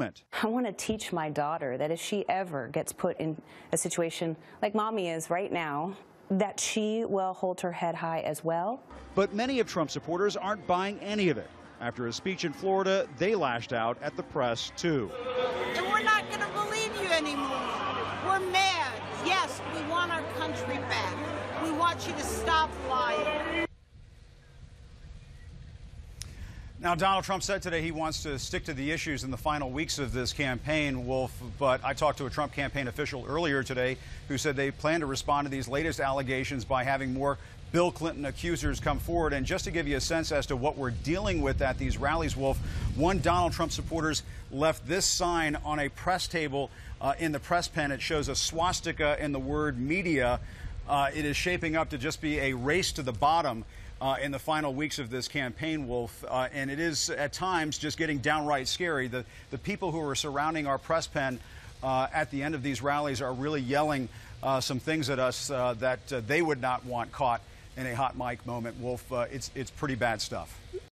I want to teach my daughter that if she ever gets put in a situation like mommy is right now, that she will hold her head high as well. But many of Trump supporters aren't buying any of it. After his speech in Florida, they lashed out at the press, too. And we're not going to believe you anymore. We're mad. Yes, we want our country back. We want you to stop lying. Now, Donald Trump said today he wants to stick to the issues in the final weeks of this campaign, Wolf. But I talked to a Trump campaign official earlier today who said they plan to respond to these latest allegations by having more Bill Clinton accusers come forward. And just to give you a sense as to what we're dealing with at these rallies, Wolf, one Donald Trump supporters left this sign on a press table uh, in the press pen. It shows a swastika and the word media. Uh, it is shaping up to just be a race to the bottom uh, in the final weeks of this campaign, Wolf. Uh, and it is at times just getting downright scary. The, the people who are surrounding our press pen uh, at the end of these rallies are really yelling uh, some things at us uh, that they would not want caught in a hot mic moment, Wolf. it's, it's pretty bad stuff.